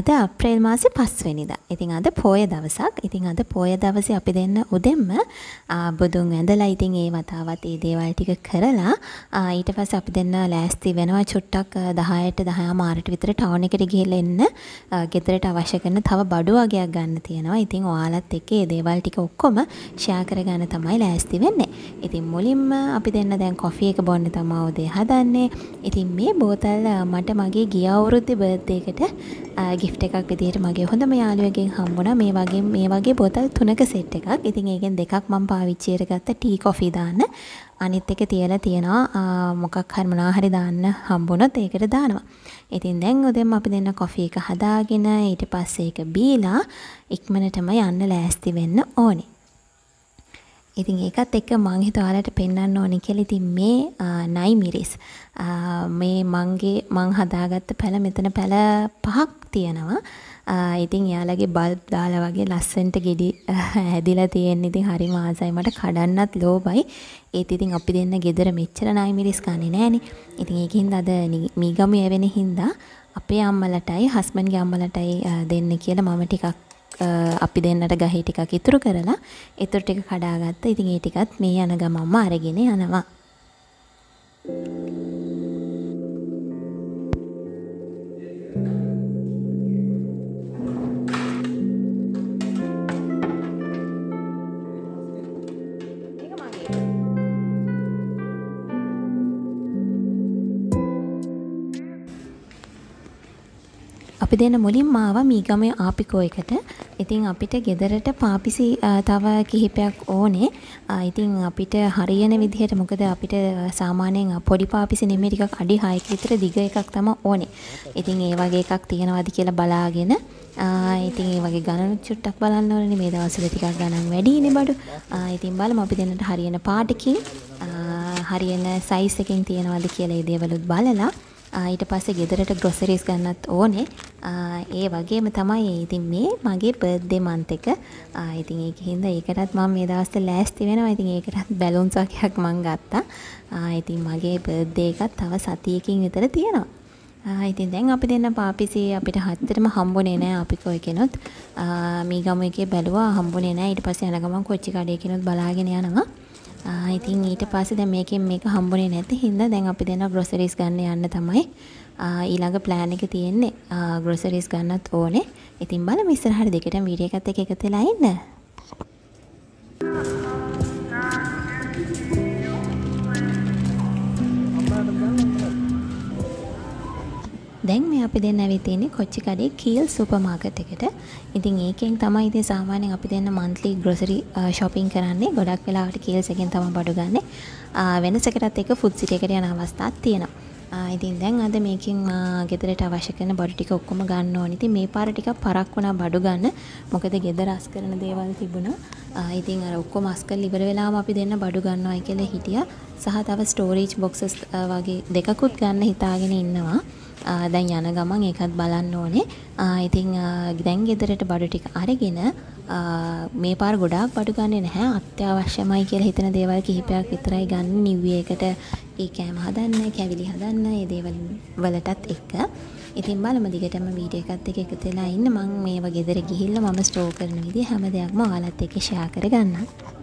අද අප්‍රේල් මාසේ පස්වෙනිදා. ඉතින් අද පෝය දවසක්. ඉතින් අද පෝය දවසේ අපි දෙන්න උදෙන්ම බුදුන් ඇඳලා ඉතින් ඒ වතාවත් ඒ දේවල් ටික කරලා ඊට පස්සේ අපි දෙන්න ලෑස්ති වෙනවා චුට්ටක් 10ට 10 මාරට විතර ටවුන් එකට ගිහලා එන්න. ගෙදරට අවශ්‍ය කරන තව බඩු වගේක් ගන්න තියෙනවා. ඉතින් ඔයාලත් එක්ක ඒ දේවල් ටික ඔක්කොම ෂෙයා කරගන්න තමයි ලෑස්ති වෙන්නේ. ඉතින් මුලින්ම අපි දෙන්න දැන් කොෆි එක බොන්න තමයි උදේ හදන්නේ. ඉතින් මේ බෝතල් මට මගේ ගිය අවුරුද්දේ බර්ත්ඩේ එකට ගිෆ්ට් එකක් විදිහට මගේ හොඳම යාළුවෙක්ගෙන් හම්බුණා මේ වගේ මේ වගේ බෝතල් තුනක සෙට් එකක්. ඉතින් ඒකෙන් දෙකක් මම පාවිච්චි කරගත්ත ටී කොෆි දාන්න. අනිත් එක තියලා තියෙනවා මොකක් හරි මොනවා හරි දාන්න හම්බුනොත් ඒකට දානවා. ඉතින් දැන් උදෙන්ම අපි දෙන්න කොෆි එක හදාගෙන ඊට පස්සේ ඒක බීලා ඉක්මනටම යන්න ලෑස්ති වෙන්න ඕනේ. ඉතින් ඒකත් එක්ක මං හිතුවා ඔයාලට පෙන්වන්න ඕනි කියලා. ඉතින් මේ නයි මිරිස් මේ මංගේ මං හදාගත්ත පැල මෙතන පැල පහක් තියෙනවා. ඉතින් එයාලගේ බල්බ් දාලා වගේ ලස්සනට ගෙඩි හැදිලා තියෙන ඉතින් හරිම ආසයි මට කඩන්නත් ලෝබයි. ඒත් ඉතින් අපි දෙන්න ගෙදර මෙච්චර නයි මිරිස් කන්නේ නෑනේ. ඉතින් ඒකින්ද අද මීගම යවෙන හින්දා අපේ අම්මලටයි හස්බන්ඩ්ගේ අම්මලටයි දෙන්න කියලා මම ටිකක් අපි දෙන්නට ගහේ ටිකක් ඉතුරු කරලා ඉතුරු ටික කඩාගත්තා. ඉතින් ඒ ටිකත් මේ යන ගමම්ම අරගෙන යනවා. Thank you. අපි දෙන්න මුලින්ම ආවා මීගමේ ආපිකෝ එකට. ඉතින් අපිට ගෙදරට පාපිසි තව කිහිපයක් ඕනේ. ඉතින් අපිට හරියන විදිහට මොකද අපිට සාමාන්‍යයෙන් පොඩි පාපිසි නෙමෙයි ටිකක් අඩි 6ක විතර දිග එකක් තමයි ඕනේ. ඉතින් ඒ වගේ එකක් තියෙනවද කියලා බලාගෙන ඉතින් ඒ වගේ ගණන චුට්ටක් බලන්න ඕනේ මේ දවස්වල ටිකක් ගණන් වැඩිනේ බඩු. ඉතින් බලමු අපි දෙන්නට හරියන පාටකින් හරියන සයිස් එකකින් තියනවද කියලා ඒ දේවලුත් බලලා ඊට පස්සේ ගෙදරට ග්‍රොසරිස් ගන්නත් ඕනේ. ඒ වගේම තමයි ඉතින් මේ මගේ බර්ත්ඩේ මන්ත් එක. ඉතින් ඒක හින්දා ඒකටත් මම මේ දවස්වල ලෑස්ති වෙනවා. ඉතින් ඒකටත් බැලුන්ස් වගේක් මම ගත්තා. ඉතින් මගේ බර්ත්ඩේ එකත් තව සතියකින් විතර තියෙනවා. ඉතින් දැන් අපි දෙන්න පාපිසි අපිට හත්තරම හම්බුනේ නෑ අපි කොයි කෙනුත් මේ ගම එකේ බැලුවා හම්බුනේ නෑ ඊට පස්සේ යන ගමන් කොච්චි කඩේ කෙනුත් බලාගෙන යනවා ඉතින් ඊට පස්සේ දැන් මේකෙන් මේක හම්බුනේ නැති හින්දා දැන් අපි දෙනවා ග්‍රොසරිස් ගන්න යන්න තමයි ඊළඟ ප්ලෑන් එක තියෙන්නේ ග්‍රොසරිස් ගන්නත් ඕනේ. ඉතින් බලමු ඉස්සරහට දෙකටම වීඩියෝ එකත් එක්ක එකතු වෙලා ඉන්න. දැන් මේ අපි දෙන්න ඇවිත් ඉන්නේ කොච්චිකඩේ කීල් සුපර් මාකට් එකට. ඉතින් ඒකෙන් තමයි ඉතින් සාමාන්‍යයෙන් අපි දෙන්න monthly grocery shopping කරන්නේ. ගොඩක් වෙලාවට කීල්ස් එකෙන් තමයි බඩු ගන්නෙ. වෙනසකටත් එක ෆුඩ් සිටි එකට යන අවස්ථාවක් තියෙනවා. ඉතින් දැන් අද මේකෙන් ගෙදරට අවශ්‍ය කරන බඩු ටික ඔක්කොම ගන්න ඕනේ. ඉතින් මේ පාර ටිකක් පරක් වුණා බඩු ගන්න. මොකද ගෙදර අස් කරන දේවල් තිබුණා. ඉතින් අර ඔක්කොම අස් කරලා ඉවර වෙලාම අපි දෙන්න බඩු ගන්නවයි කියලා හිටියා. සහ තව ස්ටෝරේජ් බොක්සස් වගේ දෙකකුත් ගන්න හිතාගෙන ඉන්නවා. දැන් යන ගමන් ඒකත් බලන්න ඕනේ. ඉතින් දැන් ගෙදරට බඩු ටික අරගෙන මේ පාර ගොඩාක් බඩු ගන්නේ නැහැ. අත්‍යවශ්‍යමයි කියලා හිතන දේවල් කිහිපයක් විතරයි ගන්න නිව් එකට ඒ කෑම හදන්න, කැවිලි හදන්න, ඒ දේවල් වලටත් එක්ක. ඉතින් බලමු දිගටම වීඩියෝ එකත් එක්ක එකතු වෙලා ඉන්න. මම මේව ගෙදර ගිහිල්ලා මම ස්ටෝර් කරන විදිහ හැම දෙයක්ම ඔයාලත් එක්ක ෂෙයා කරගන්නම්.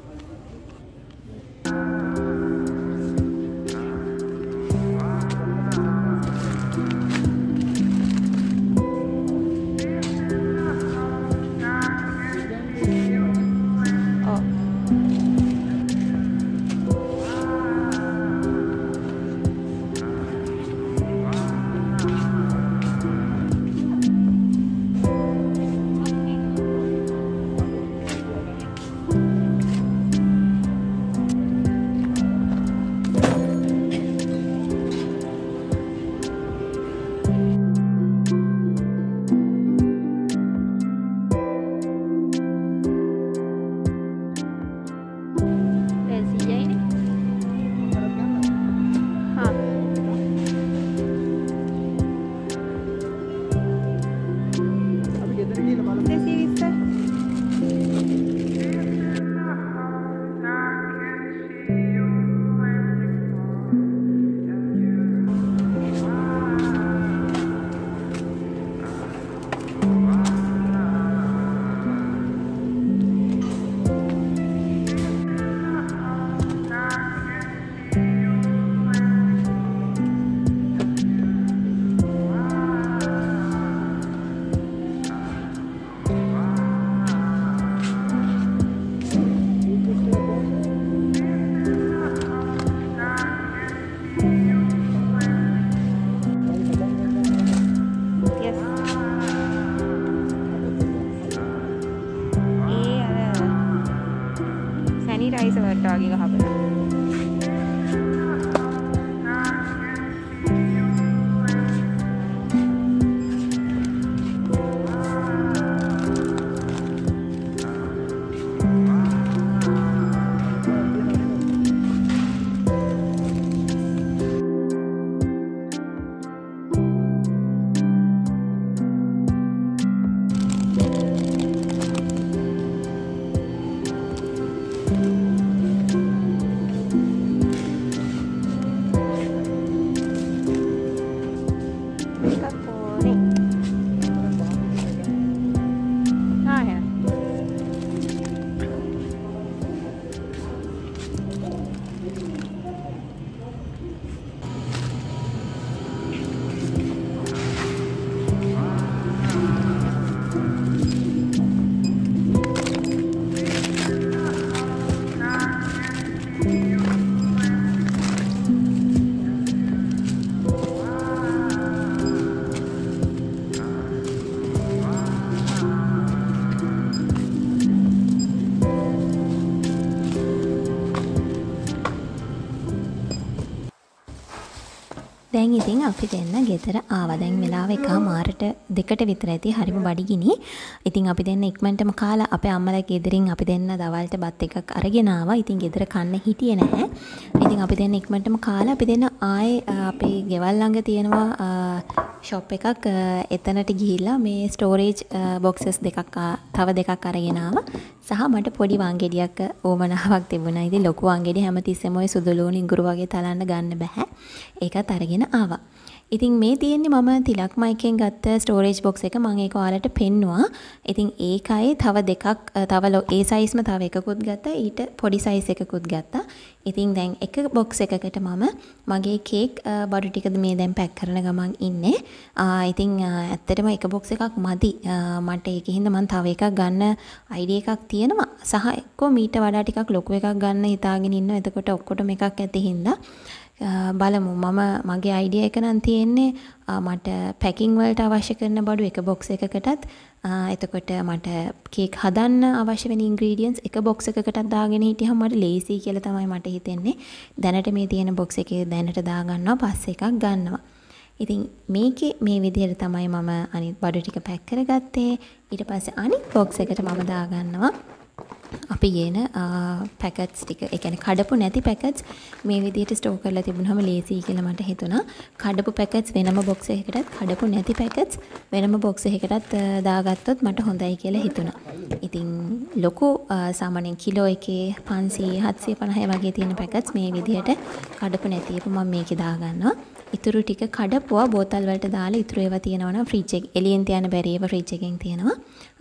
කැරට් වගේ ගහපලා අපි දෙන්න ගෙදර ආවා. දැන් වෙලාව එකහමාරට දෙකට විතර ඇති. හරිම බඩගිනි. ඉතින් අපි දෙන්න ඉක්මනටම කාලා අපේ අම්මලා ගෙදරින් අපි දෙන්න දවල්ට බත් එකක් අරගෙන ආවා. ඉතින් ගෙදර කන්න හිටියේ නැහැ. ඉතින් අපි දෙන්න ඉක්මනටම කාලා අපි දෙන්න ආයේ අපේ ගෙවල් ළඟ තියෙනවා ෂොප් එකක් එතනට ගිහිල්ලා මේ ස්ටෝරේජ් බොක්සස් දෙකක් තව දෙකක් අරගෙන ආවා. සහ මට පොඩි වංගෙඩියක් ඕමනාවක් තිබුණා. ඉතින් ලොකු වංගෙඩි හැමතිස්සෙම ওই සුදු ලුණු ඉඟුරු වගේ තලන්න ගන්න බෑ. ඒකත් අරගෙන ආවා. ඉතින් මේ තියෙන්නේ මම තිලක් මයිකෙන් ගත්ත ස්ටෝරේජ් බොක්ස් එක මම ඒක ඔයාලට පෙන්නුවා. ඉතින් ඒකයි තව දෙකක් තව ඒ සයිස්ම තව එකකුත් ගත්තා. ඊට පොඩි සයිස් එකකුත් ගත්තා. ඉතින් දැන් එක බොක්ස් එකකට මම මගේ කේක් බඩු ටිකද මේ දැන් පැක් කරන ගමන් ඉන්නේ. ඉතින් ඇත්තටම එක බොක්ස් එකක් මදි. මට ඒකෙ හින්දා මම තව එකක් ගන්න අයිඩියා එකක් තියෙනවා. සහ එක්කෝ මීට වඩා ටිකක් ලොකු එකක් ගන්න හිතාගෙන ඉන්නවා. එතකොට ඔක්කොටම එකක් ඇති හින්දා බලමු මම මගේ අයිඩිය එක නම් තියෙන්නේ මට පැකිං වලට අවශ්‍ය කරන බඩු එක බොක්ස් එකකටත්. එතකොට මට කේක් හදන්න අවශ්‍ය වෙන ඉන්ග්‍රීඩියන්ස් එක බොක්ස් එකකටත් දාගෙන හිටියම මට ලේසි කියලා තමයි මට හිතෙන්නේ. දැනට මේ තියෙන බොක්ස් එකේ දැනට දාගන්නවා පස්සේ එකක් ගන්නවා. ඉතින් මේකේ මේ විදිහට තමයි මම අනිත් බඩු ටික පැක් කරගත්තේ. ඊට පස්සේ අනිත් බොක්ස් එකට මම දාගන්නවා. අපි ගේන පැකට්ස් ටික ඒ කියන්නේ කඩපු නැති පැකට්ස් මේ විදිහට ස්ටෝර් කරලා තිබුණාම ලේසියි කියලා මට හිතුණා. කඩපු පැකට්ස් වෙනම බොක්ස් එකකටත් කඩපු නැති පැකට්ස් වෙනම බොක්ස් එකකටත් දාගත්තොත් මට හොඳයි කියලා හිතුණා. ඉතින් ලොකු සාමාන්‍යයෙන් කිලෝ එකේ 500 750 වගේ තියෙන පැකට්ස් මේ විදිහට කඩපු නැති එක මම මේකේ දාගන්නවා. ඉතුරු ටික කඩපුවා බෝතල් වලට දාලා ඉතුරු ඒවා තියෙනවා නම් ෆ්‍රිජ් එක එළියෙන් තියන්න බැරි ඒවා ෆ්‍රිජ් එකෙන් තියෙනවා.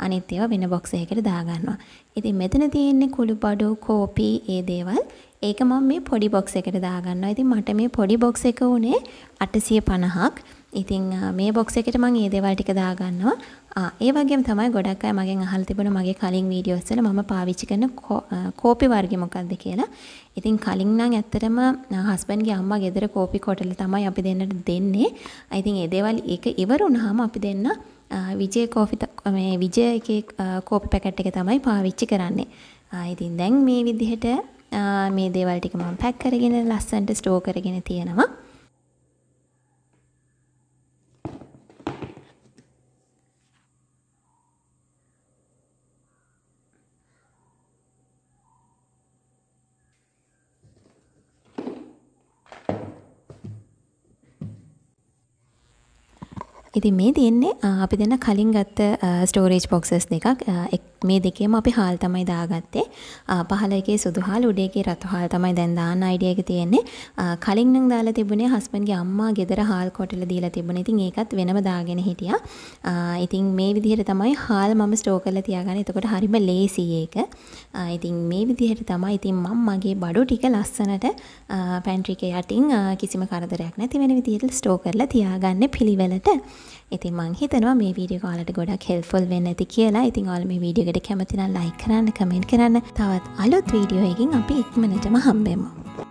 අනිත් ඒවා වෙන බොක්ස් එකකට දාගන්නවා. ඉතින් මෙතන තියෙන්නේ කුළු බඩු, කෝපි ඒ දේවල්. ඒක මම මේ පොඩි බොක්ස් එකට දාගන්නවා. ඉතින් මට මේ පොඩි බොක්ස් එක උනේ 850ක්. ඉතින් මේ බොක්ස් එකට මම මේ දේවල් ටික දාගන්නවා. ආ ඒ වගේම තමයි ගොඩක් අය මගෙන් අහලා තිබුණ මගේ කලින් වීඩියෝස් වල මම පාවිච්චි කරන කෝපි වර්ගය මොකක්ද කියලා. ඉතින් කලින් නම් ඇත්තටම හස්බන්ඩ්ගේ අම්මා ගෙදර කෝපි කොටල තමයි අපි දෙන්නට දෙන්නේ. ඉතින් ඒ දේවල් ඒක ඉවර වුණාම අපි දෙන්න විජය කෝපි මේ විජය එකේ කෝපි පැකට් එක තමයි පාවිච්චි කරන්නේ. ඉතින් දැන් මේ විදිහට මේ දේවල් ටික මම පැක් කරගෙන ලස්සනට ස්ටෝර් කරගෙන තියෙනවා. ඉතින් මේ තියෙන්නේ අපි දෙන්න කලින් ගත්ත ස්ටෝරේජ් බොක්සස් දෙකක් මේ දෙකේම අපි හාල් තමයි දාගත්තේ. පහළ එකේ සුදු හාල් උඩ එකේ රතු හාල් තමයි දැන් දාන්න අයිඩියා එක තියෙන්නේ. කලින් නම් දාලා තිබුණේ හස්බන්ඩ්ගේ අම්මා ගෙදර හාල් කොටල දීලා තිබුණේ. ඉතින් ඒකත් වෙනම දාගෙන හිටියා. ඉතින් මේ විදිහට තමයි හාල් මම ස්ටෝර් කරලා තියාගන්නේ. එතකොට හරිම ලේසි ඒක. ඉතින් මේ විදිහට තමයි ඉතින් මම මගේ බඩු ටික ලස්සනට පැන්ට්‍රි එක යටින් කිසිම කරදරයක් නැති වෙන විදිහට ස්ටෝර් කරලා තියාගන්න පිළිවෙලට. ඉතින් මං හිතනවා මේ වීඩියෝ ඔයාලට ගොඩක් හෙල්ප්ෆුල් වෙන්න ඇති කියලා. ඉතින් ඔයාලා මේ වීඩියෝ එකට කැමති නම් ලයික් කරන්න, කමෙන්ට් කරන්න. තවත් අලුත් වීඩියෝ එකකින් අපි ඉක්මනටම හම්බෙමු.